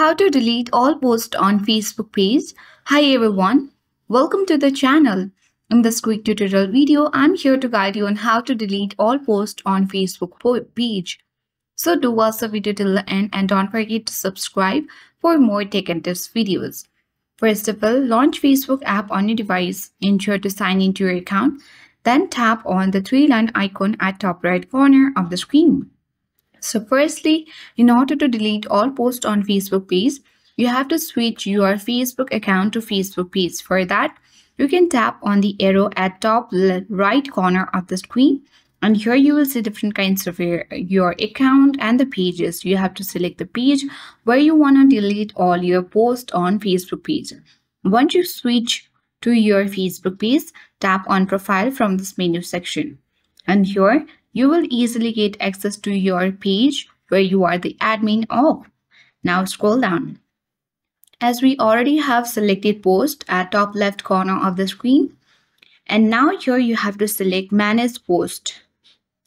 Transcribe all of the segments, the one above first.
How to delete all posts on Facebook page. Hi everyone, welcome to the channel. In this quick tutorial video, I'm here to guide you on how to delete all posts on Facebook page. So do watch the video till the end and don't forget to subscribe for more tech and tips videos. First of all, launch Facebook app on your device. Ensure to sign into your account. Then tap on the three-line icon at top right corner of the screen. So firstly, in order to delete all posts on Facebook page, you have to switch your Facebook account to Facebook page. For that, you can tap on the arrow at top right corner of the screen and here you will see different kinds of your, your account and the pages. You have to select the page where you want to delete all your posts on Facebook page. Once you switch to your Facebook page, tap on profile from this menu section. And here you will easily get access to your page where you are the admin of. Now scroll down. As we already have selected post at top left corner of the screen. And now here you have to select manage post.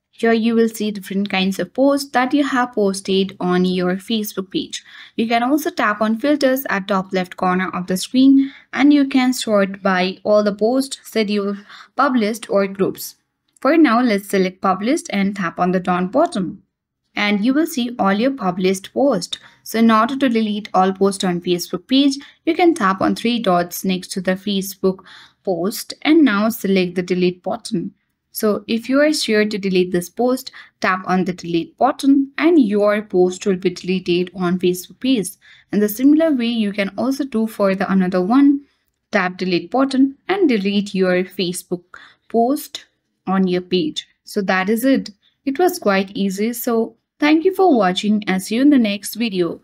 Here you will see different kinds of posts that you have posted on your Facebook page. You can also tap on filters at top left corner of the screen and you can sort by all the posts, scheduled, published or groups. For now, let's select published and tap on the down bottom. And you will see all your published posts. So in order to delete all posts on Facebook page, you can tap on three dots next to the Facebook post and now select the delete button. So if you are sure to delete this post, tap on the delete button and your post will be deleted on Facebook page. In the similar way, you can also do for the another one. Tap delete button and delete your Facebook post on your page. So that is it. It was quite easy. So thank you for watching and see you in the next video.